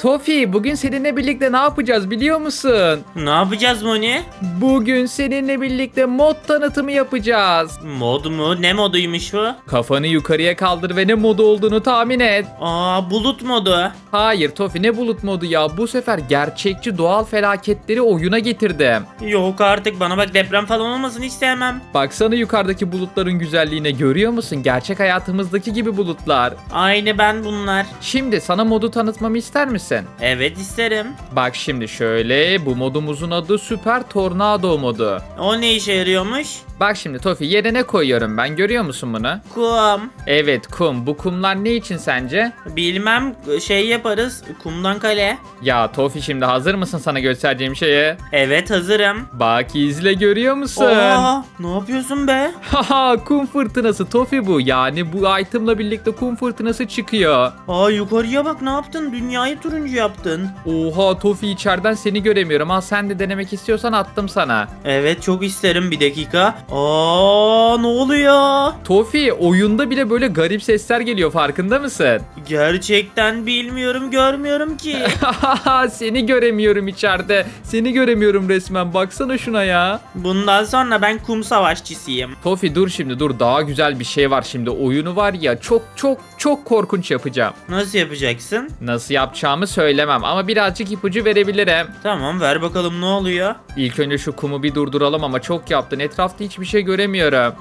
Tofi bugün seninle birlikte ne yapacağız biliyor musun? Ne yapacağız Moni? Bugün seninle birlikte mod tanıtımı yapacağız. Mod mu? Ne moduymuş bu? Kafanı yukarıya kaldır ve ne modu olduğunu tahmin et. Aa bulut modu. Hayır Tofi ne bulut modu ya bu sefer gerçekçi doğal felaketleri oyuna getirdim. Yok artık bana bak deprem falan olmasın hiç sevmem. Baksana yukarıdaki bulutların güzelliğine görüyor musun? Gerçek hayatımızdaki gibi bulutlar. Aynı ben bunlar. Şimdi sana modu tanıtmamı ister misin? Evet isterim. Bak şimdi şöyle bu modumuzun adı Süper Tornado modu. O ne işe yarıyormuş? Bak şimdi Tofi yerine koyuyorum ben görüyor musun bunu? Kum. Evet kum bu kumlar ne için sence? Bilmem şey yaparız. Kumdan kale. Ya Tofi şimdi hazır mısın sana göstereceğim şeye? Evet hazırım. Bak izle görüyor musun? Aa, ne yapıyorsun be? Haha kum fırtınası Tofi bu yani bu itemla birlikte kum fırtınası çıkıyor. Aa yukarıya bak ne yaptın? Dünyayı turuncu yaptın. Oha Tofi içeriden seni göremiyorum ha sen de denemek istiyorsan attım sana. Evet çok isterim bir dakika. Aa ne oluyor? Tofi oyunda bile böyle garip sesler geliyor farkında mısın? Gerçekten bilmiyorum görmüyorum ki. seni göremiyorum içeride. Seni göremiyorum resmen. Baksana şuna ya. Bundan sonra ben kum savaşçısıyım. Tofi dur şimdi dur. Daha güzel bir şey var şimdi. Oyunu var ya çok çok çok korkunç yapacağım. Nasıl yapacaksın? Nasıl yapacağımı söylemem ama birazcık ipucu verebilirim. Tamam ver bakalım ne oluyor? İlk önce şu kumu bir durduralım ama çok yaptın. Etrafta hiçbir şey göremiyorum.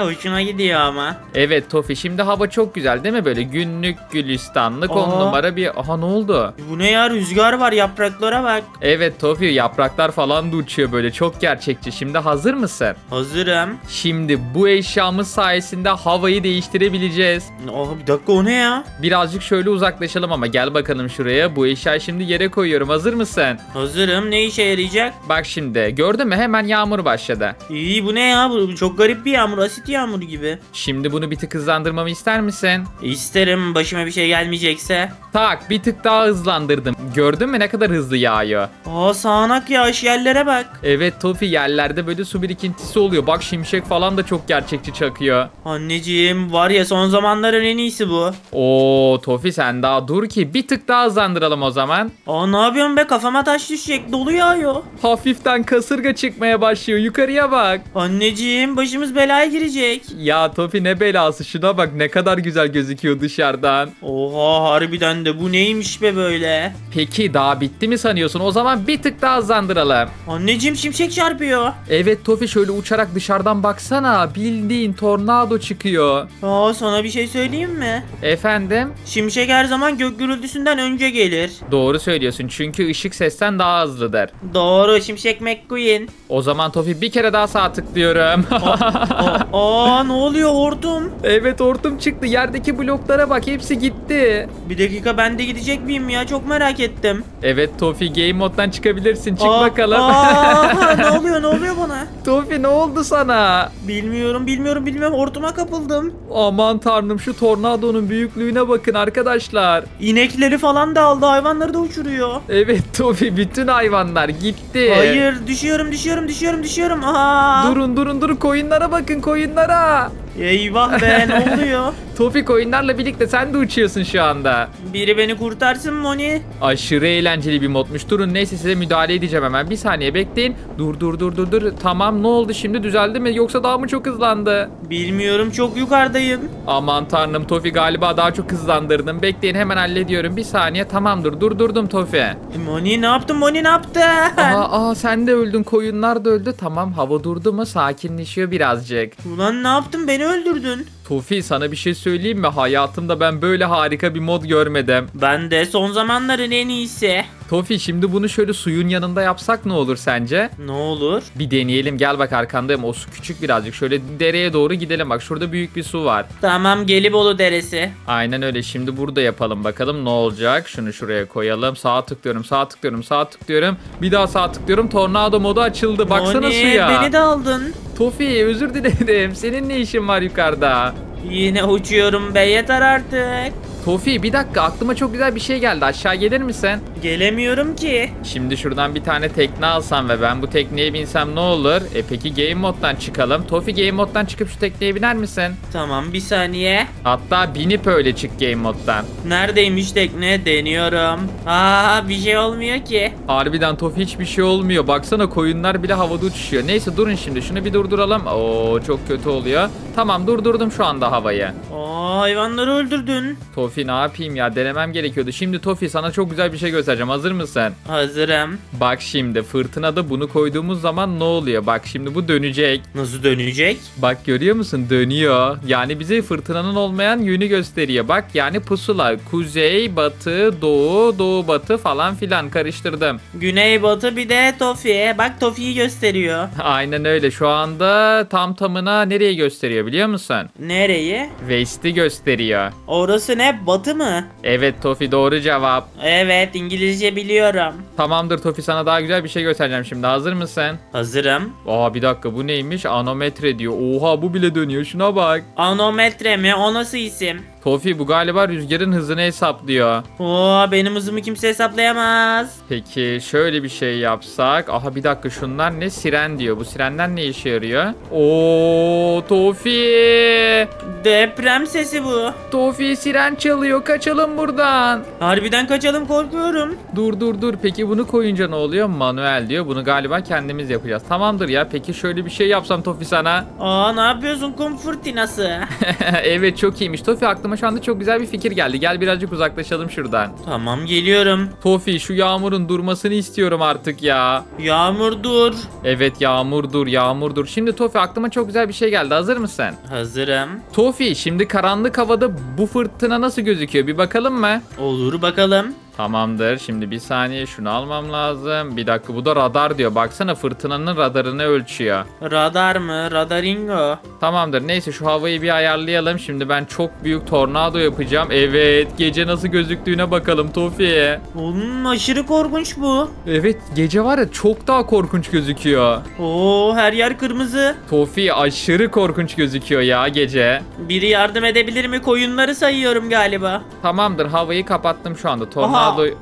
Hoşuna gidiyor ama. Evet Tofi şimdi hava çok güzel değil mi? Böyle günlük gülistanlık on Aa. numara bir... Aha ne oldu? Bu ne ya rüzgar var yapraklara bak. Evet Tofi yapraklar falan da uçuyor böyle çok gerçekçi. Şimdi hazır mısın? Hazırım. Şimdi bu eşyamız sayesinde havayı değiştirebileceğiz. Aa bir dakika o ne ya? Birazcık şöyle uzaklaşalım ama gel bakalım şuraya. Bu eşyayı şimdi yere koyuyorum. Hazır mısın? Hazırım ne işe yarayacak? Bak şimdi gördün mü hemen yağmur başladı. İyi bu ne ya? Bu çok garip bir yağmur asit yağmur gibi. Şimdi bunu bir tık hızlandırmamı ister misin? İsterim başıma bir şey gelmeyecekse. Tak bir tık daha hızlandırdım. Gördün mü ne kadar hızlı yağıyor? Aa sağanak yağış yerlere bak. Evet Tofi yerlerde böyle su birikintisi oluyor. Bak şimşek falan da çok gerçekçi çakıyor. Anneciğim var ya son zamanların en iyisi bu. Oo Tofi sen daha dur ki bir tık daha hızlandıralım o zaman. Aa ne yapıyorsun be kafama taş düşecek dolu yağıyor. Hafiften kasırga çıkmaya başlıyor. Yukarıya bak. Anneciğim başımız belaya girecek. Ya Tofi ne belası şuna bak ne kadar güzel gözüküyor dışarıdan. Oha harbiden de bu neymiş be böyle. Peki daha bitti mi sanıyorsun? O zaman bir tık daha hızlandıralım. Anneciğim şimşek çarpıyor. Evet Tofi şöyle uçarak dışarıdan baksana. Bildiğin tornado çıkıyor. Aa sana bir şey söyleyeyim mi? Efendim? Şimşek her zaman gök gürültüsünden önce gelir. Doğru söylüyorsun çünkü ışık sesten daha hızlıdır. Doğru şimşek McQueen. O zaman Tofi bir kere daha sağ tıklıyorum. Aa, aa ne oluyor hortum? evet hortum çıktı. Yerdeki bloklara bak hepsi gitti. Bir dakika ben de gidecek miyim ya çok merak ettim. Evet Tofi game moddan çıkabilirsin. Çık Aa, bakalım. aa, ne oluyor ne oluyor bana? Tofi ne oldu sana? Bilmiyorum bilmiyorum bilmiyorum hortuma kapıldım. Aman tanrım şu tornadonun büyüklüğüne bakın arkadaşlar. İnekleri falan da aldı hayvanları da uçuruyor. Evet Tofi bütün hayvanlar gitti. Hayır düşüyorum düşüyorum düşüyorum düşüyorum. Aa. Durun durun durun koyunlara bakın koyunlara. Eyvah be ne oluyor? Tofi koyunlarla birlikte sen de uçuyorsun şu anda. Biri beni kurtarsın Moni. Aşırı eğlenceli bir modmuş. Durun neyse size müdahale edeceğim hemen. Bir saniye bekleyin. Dur dur dur dur dur. Tamam ne oldu şimdi düzeldi mi yoksa daha mı çok hızlandı? Bilmiyorum çok yukarıdayım. Aman tanrım Tofi galiba daha çok hızlandırdım. Bekleyin hemen hallediyorum. Bir saniye tamamdır durdurdum Tofi. Moni ne yaptın Moni ne yaptın? Aa, aa sen de öldün koyunlar da öldü. Tamam hava durdu mu sakinleşiyor birazcık. Ulan ne yaptın beni öldürdün. Tofi sana bir şey söyleyeyim mi? Hayatımda ben böyle harika bir mod görmedim. Ben de son zamanların en iyisi. Tofi şimdi bunu şöyle suyun yanında yapsak ne olur sence? Ne olur? Bir deneyelim gel bak arkandayım o su küçük birazcık şöyle dereye doğru gidelim bak şurada büyük bir su var. Tamam Gelibolu Deresi. Aynen öyle şimdi burada yapalım bakalım ne olacak şunu şuraya koyalım sağa tıklıyorum sağa tıklıyorum sağa tıklıyorum bir daha sağa tıklıyorum tornado modu açıldı baksana Moni, suya. beni de aldın. Tofi özür dilerim senin ne işin var yukarıda? Yine uçuyorum be yeter artık. Tofi bir dakika aklıma çok güzel bir şey geldi. Aşağı gelir misin? Gelemiyorum ki. Şimdi şuradan bir tane tekne alsam ve ben bu tekneye binsem ne olur? E peki game moddan çıkalım. Tofi game moddan çıkıp şu tekneye biner misin? Tamam bir saniye. Hatta binip öyle çık game moddan. Neredeymiş tekne? Deniyorum. Aa bir şey olmuyor ki. Harbiden Tofi hiçbir şey olmuyor. Baksana koyunlar bile havada uçuşuyor. Neyse durun şimdi şunu bir durduralım. Oo çok kötü oluyor. Tamam durdurdum şu anda havayı. Aa hayvanları öldürdün. Tofi ne yapayım ya denemem gerekiyordu. Şimdi Tofi sana çok güzel bir şey göstereceğim. Hazır mısın? Hazırım. Bak şimdi fırtınada bunu koyduğumuz zaman ne oluyor? Bak şimdi bu dönecek. Nasıl dönecek? Bak görüyor musun? Dönüyor. Yani bize fırtınanın olmayan yönü gösteriyor. Bak yani pusula. Kuzey, batı, doğu, doğu, batı falan filan karıştırdım. Güney batı bir de Tofi. Bak Tofi'yi gösteriyor. Aynen öyle. Şu anda tam tamına nereye gösteriyor biliyor musun? Nereyi? West'i gösteriyor. Orası ne? Batı mı? Evet Tofi doğru cevap. Evet İngilizce biliyorum. Tamamdır Tofi sana daha güzel bir şey göstereceğim şimdi. Hazır mısın? Hazırım. Aa bir dakika bu neymiş? Anometre diyor. Oha bu bile dönüyor. Şuna bak. Anometre mi? O nasıl isim? Tofi bu galiba rüzgarın hızını hesaplıyor. Oo benim hızımı kimse hesaplayamaz. Peki şöyle bir şey yapsak. Aha bir dakika şunlar ne? Siren diyor. Bu sirenden ne işe yarıyor? Oo Tofi. Deprem sesi bu. Tofi siren çalıyor. Kaçalım buradan. Harbiden kaçalım korkuyorum. Dur dur dur. Peki bunu koyunca ne oluyor? Manuel diyor. Bunu galiba kendimiz yapacağız. Tamamdır ya. Peki şöyle bir şey yapsam Tofi sana. Aa ne yapıyorsun kum fırtınası? evet çok iyiymiş. Tofi aklıma şu anda çok güzel bir fikir geldi. Gel birazcık uzaklaşalım şuradan. tamam geliyorum. Tofi şu yağmurun durmasını istiyorum artık ya. Yağmur dur. Evet yağmur dur yağmur dur. Şimdi Tofi aklıma çok güzel bir şey geldi. Hazır mısın? Hazırım. Tofi şimdi karanlık havada bu fırtına nasıl gözüküyor? Bir bakalım mı? Olur bakalım. Tamamdır. Şimdi bir saniye şunu almam lazım. Bir dakika bu da radar diyor. Baksana fırtınanın radarını ölçüyor. Radar mı? Radaringo. Tamamdır. Neyse şu havayı bir ayarlayalım. Şimdi ben çok büyük tornado yapacağım. Evet. Gece nasıl gözüktüğüne bakalım Tofi. Onun aşırı korkunç bu. Evet gece var ya çok daha korkunç gözüküyor. Oo her yer kırmızı. Tofi aşırı korkunç gözüküyor ya gece. Biri yardım edebilir mi? Koyunları sayıyorum galiba. Tamamdır havayı kapattım şu anda. Tornado...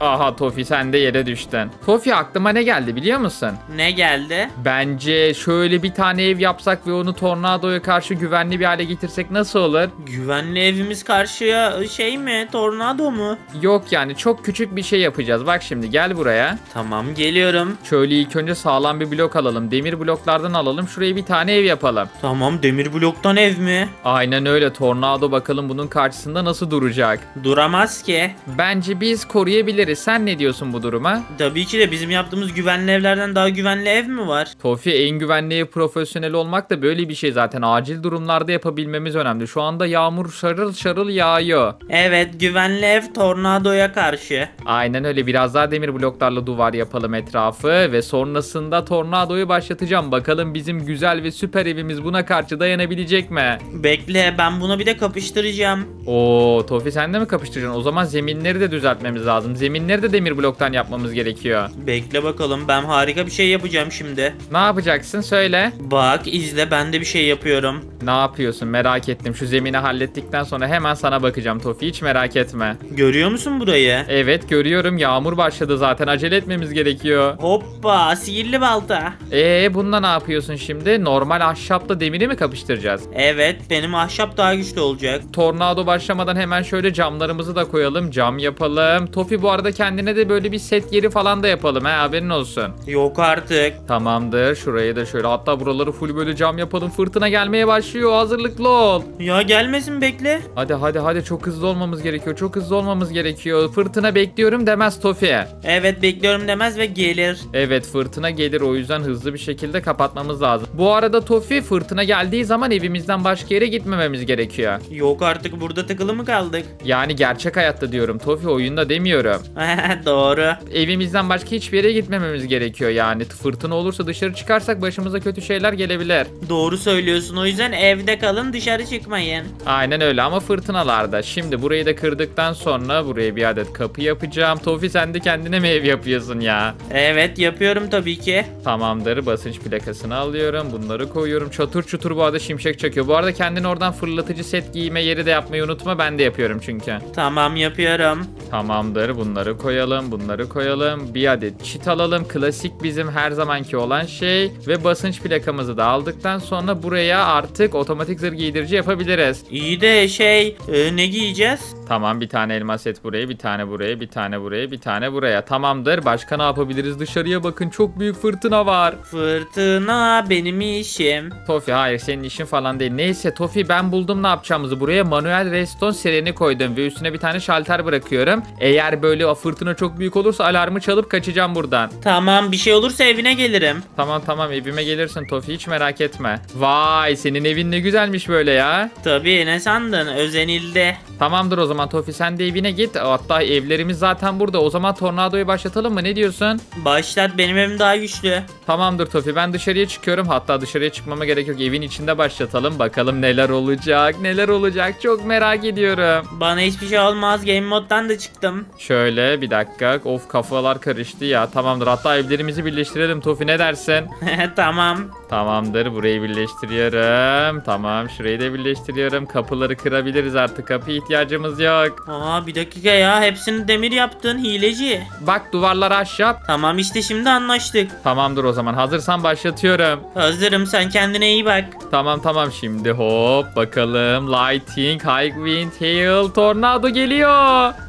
Aha, Tofi sen de yere düştün. Tofi aklıma ne geldi biliyor musun? Ne geldi? Bence şöyle bir tane ev yapsak ve onu tornadoya karşı güvenli bir hale getirsek nasıl olur? Güvenli evimiz karşıya şey mi? Tornado mu? Yok yani çok küçük bir şey yapacağız. Bak şimdi gel buraya. Tamam geliyorum. Şöyle ilk önce sağlam bir blok alalım. Demir bloklardan alalım. Şuraya bir tane ev yapalım. Tamam demir bloktan ev mi? Aynen öyle. Tornado bakalım bunun karşısında nasıl duracak. Duramaz ki. Bence biz koruyabiliriz. Sen ne diyorsun bu duruma? Tabii ki de bizim yaptığımız güvenli evlerden daha güvenli ev mi var? Tofi en güvenli ev profesyonel olmak da böyle bir şey zaten. Acil durumlarda yapabilmemiz önemli. Şu anda yağmur şarıl şarıl yağıyor. Evet güvenli ev tornadoya karşı. Aynen öyle. Biraz daha demir bloklarla duvar yapalım etrafı ve sonrasında tornadoyu başlatacağım. Bakalım bizim güzel ve süper evimiz buna karşı dayanabilecek mi? Bekle ben buna bir de kapıştıracağım. Oo, Tofi sen de mi kapıştıracaksın? O zaman zeminleri de düzeltmemiz lazım. Zeminleri de demir bloktan yapmamız gerekiyor. Bekle bakalım ben harika bir şey yapacağım şimdi. Ne yapacaksın? Söyle. Bak izle ben de bir şey yapıyorum. Ne yapıyorsun? Merak ettim. Şu zemini hallettikten sonra hemen sana bakacağım Tofi. Hiç merak etme. Görüyor musun burayı? Evet görüyorum. Yağmur başladı zaten. Acele etmemiz gerekiyor. Hoppa sihirli balta. Ee bununla ne yapıyorsun şimdi? Normal ahşapla demiri mi kapıştıracağız? Evet benim ahşap daha güçlü olacak. Tornado başlamadan hemen şöyle camlarımızı da koyalım. Cam yapalım. Tofi bu arada kendine de böyle bir set yeri falan da yapalım. He haberin olsun. Yok artık. Tamamdır. Şurayı da şöyle hatta buraları full böyle cam yapalım. Fırtına gelmeye başlıyor. Hazırlıklı ol. Ya gelmesin bekle. Hadi hadi hadi çok hızlı olmamız gerekiyor. Çok hızlı olmamız gerekiyor. Fırtına bekliyorum demez Tofi. Evet bekliyorum demez ve gelir. Evet fırtına gelir o yüzden hızlı bir şekilde kapatmamız lazım. Bu arada Tofi fırtına geldiği zaman evimizden başka yere gitmememiz gerekiyor. Yok artık burada tıkılı mı kaldık? Yani gerçek hayatta diyorum Tofi oyunda demiyorum. İstiyorum. Doğru. Evimizden başka hiçbir yere gitmememiz gerekiyor yani. Fırtına olursa dışarı çıkarsak başımıza kötü şeyler gelebilir. Doğru söylüyorsun. O yüzden evde kalın dışarı çıkmayın. Aynen öyle ama fırtınalarda. Şimdi burayı da kırdıktan sonra buraya bir adet kapı yapacağım. Tofi sen de kendine mi ev yapıyorsun ya? Evet yapıyorum tabii ki. Tamamdır basınç plakasını alıyorum. Bunları koyuyorum. Çatır çutur bu arada şimşek çakıyor. Bu arada kendin oradan fırlatıcı set giyme yeri de yapmayı unutma. Ben de yapıyorum çünkü. Tamam yapıyorum. Tamamdır. Bunları koyalım. Bunları koyalım. Bir adet çit alalım. Klasik bizim her zamanki olan şey. Ve basınç plakamızı da aldıktan sonra buraya artık otomatik zırh giydirici yapabiliriz. İyi de şey e, ne giyeceğiz? Tamam bir tane elmas set buraya, bir tane buraya, bir tane buraya, bir tane buraya. Tamamdır. Başka ne yapabiliriz? Dışarıya bakın çok büyük fırtına var. Fırtına benim işim. Tofi hayır senin işin falan değil. Neyse Tofi ben buldum ne yapacağımızı. Buraya manuel redstone sireni koydum ve üstüne bir tane şalter bırakıyorum. Eğer böyle o fırtına çok büyük olursa alarmı çalıp kaçacağım buradan. Tamam bir şey olursa evine gelirim. Tamam tamam evime gelirsin Tofi hiç merak etme. Vay senin evin ne güzelmiş böyle ya. Tabii ne sandın özenildi. Tamamdır o zaman Tofi sen de evine git. Hatta evlerimiz zaten burada. O zaman tornadoyu başlatalım mı? Ne diyorsun? Başlat benim evim daha güçlü. Tamamdır Tofi ben dışarıya çıkıyorum. Hatta dışarıya çıkmama gerek yok. Evin içinde başlatalım. Bakalım neler olacak. Neler olacak. Çok merak ediyorum. Bana hiçbir şey olmaz game moddan da çıktım. Şöyle bir dakika. Of kafalar karıştı ya. Tamamdır. Hatta evlerimizi birleştirelim Tofi ne dersin? tamam. Tamamdır. Burayı birleştiriyorum. Tamam. Şurayı da birleştiriyorum. Kapıları kırabiliriz artık. Kapı ihtiyacımız yok. Aa bir dakika ya hepsini demir yaptın hileci. Bak duvarları ahşap. Tamam işte şimdi anlaştık. Tamamdır o zaman. Hazırsan başlatıyorum. Hazırım sen kendine iyi bak. Tamam tamam şimdi hop bakalım. Lighting, high wind, hail, tornado geliyor.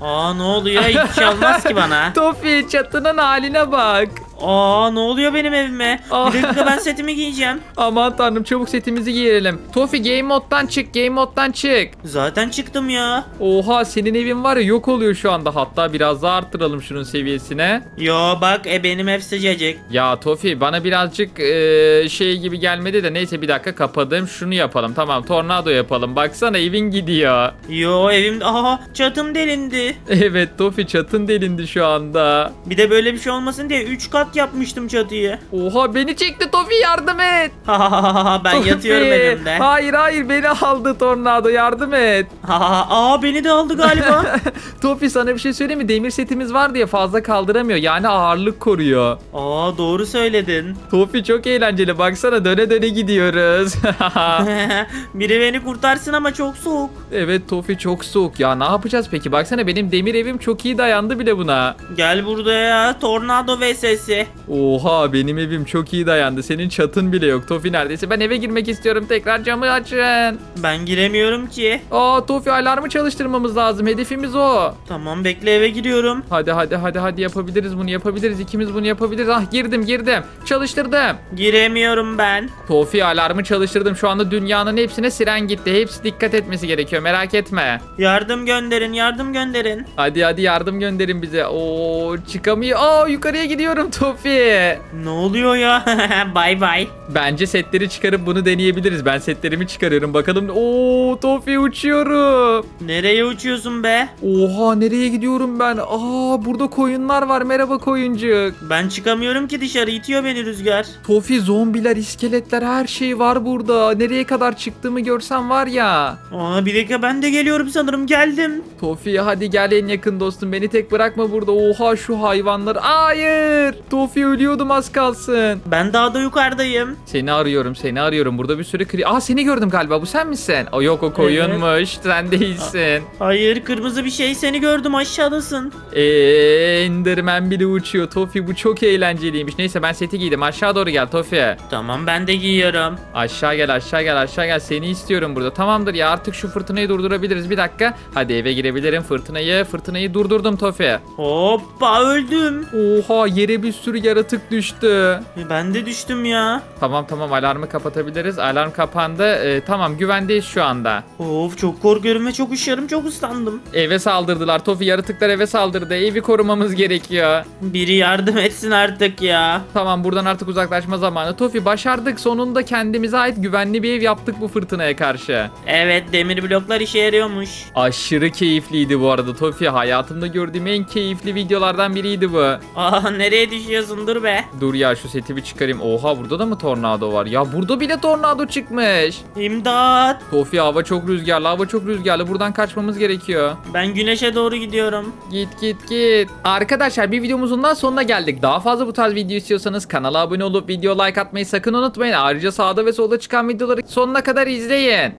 Aa ne oluyor hiçbir şey olmaz ki bana. Tofi çatının haline bak. Aa ne oluyor benim evime? Aa. Bir dakika ben setimi giyeceğim. Aman tanrım çabuk setimizi giyelim. Tofi game moddan çık game moddan çık. Zaten çıktım ya. Oha senin evin var ya yok oluyor şu anda. Hatta biraz daha arttıralım şunun seviyesine. Yo bak e benim ev sıcacık. Ya Tofi bana birazcık eee, şey gibi gelmedi de neyse bir dakika kapadım. Şunu yapalım tamam tornado yapalım. Baksana evin gidiyor. Yo evim aha çatım delindi. Evet Tofi çatın delindi şu anda. Bir de böyle bir şey olmasın diye 3 kat yapmıştım çatıyı. Oha beni çekti Tofi yardım et. ben Tofi. yatıyorum evimde. Hayır hayır beni aldı tornado yardım et. Aa beni de aldı galiba. Tofi sana bir şey söyleyeyim mi? Demir setimiz var diye fazla kaldıramıyor. Yani ağırlık koruyor. Aa doğru söyledin. Tofi çok eğlenceli. Baksana döne döne gidiyoruz. Biri beni kurtarsın ama çok soğuk. evet Tofi çok soğuk ya. Ne yapacağız peki? Baksana benim demir evim çok iyi dayandı bile buna. Gel burada ya tornado Oha benim evim çok iyi dayandı. Senin çatın bile yok. Tofi neredeyse. Ben eve girmek istiyorum. Tekrar camı açın. Ben giremiyorum ki. Aa Tofi alarmı çalıştırmamız lazım. Hedefimiz o. Tamam bekle eve giriyorum. Hadi hadi hadi hadi yapabiliriz bunu yapabiliriz. İkimiz bunu yapabiliriz. Ah girdim girdim. Çalıştırdım. Giremiyorum ben. Tofi alarmı çalıştırdım. Şu anda dünyanın hepsine siren gitti. Hepsi dikkat etmesi gerekiyor. Merak etme. Yardım gönderin yardım gönderin. Hadi hadi yardım gönderin bize. Oo çıkamıyor. Aa yukarıya gidiyorum Tofi. Ne oluyor ya? bay bay. Bence setleri çıkarıp bunu deneyebiliriz. Ben setlerimi çıkarıyorum. Bakalım. Oo Tofi uçuyorum. Nereye uçuyorsun be? Oha nereye gidiyorum ben? Aa burada koyunlar var. Merhaba koyuncuk. Ben çıkamıyorum ki dışarı itiyor beni rüzgar. Tofi zombiler, iskeletler her şey var burada. Nereye kadar çıktığımı görsen var ya. Aa bir dakika ben de geliyorum sanırım geldim. Tofi hadi gel en yakın dostum. Beni tek bırakma burada. Oha şu hayvanlar. Hayır. Tofi ölüyordum az kalsın. Ben daha da yukarıdayım. Seni arıyorum seni arıyorum. Burada bir sürü kri... Aa seni gördüm galiba. Bu sen misin? O yok o koyunmuş. Sen değilsin. Hayır kırmızı bir şey seni gördüm aşağıdasın. Eee Enderman bile uçuyor. Tofi bu çok eğlenceliymiş. Neyse ben seti giydim. Aşağı doğru gel Tofi. Tamam ben de giyiyorum. Aşağı gel aşağı gel aşağı gel seni istiyorum burada tamamdır ya artık şu fırtınayı durdurabiliriz bir dakika hadi eve girebilirim fırtınayı fırtınayı durdurdum Tofi Hoppa öldüm. Oha yere bir sürü yaratık düştü E, Ben de düştüm ya. Tamam tamam alarmı kapatabiliriz alarm kapandı Ee, tamam güvendeyiz şu anda Of çok korkuyorum ve çok üşüyorum çok ıslandım. Eve saldırdılar Tofi yaratıklar eve saldırdı evi korumamız gerekiyor. Biri yardım etsin artık ya. Tamam buradan artık uzaklaşma zamanı. Tofi başardık. Sonunda kendimize ait güvenli bir ev yaptık bu fırtınaya karşı. Evet demir bloklar işe yarıyormuş. Aşırı keyifliydi bu arada Tofi. Hayatımda gördüğüm en keyifli videolardan biriydi bu. Aa nereye düşüyorsun dur be. Dur ya şu seti bir çıkarayım. Oha burada da mı tornado var? Ya burada bile tornado çıkmış. İmdat. Tofi hava çok rüzgarlı. Hava çok rüzgarlı. Buradan kaçmamız gerekiyor. Ben güneşe doğru gidiyorum. Git git git. Arkadaşlar bir videomuzun daha sonuna geldik. Daha fazla bu tarz video istiyorsanız kanala abone olup video like atmayı sakın unutmayın. Ayrıca sağda ve solda çıkan videoları sonuna kadar izleyin.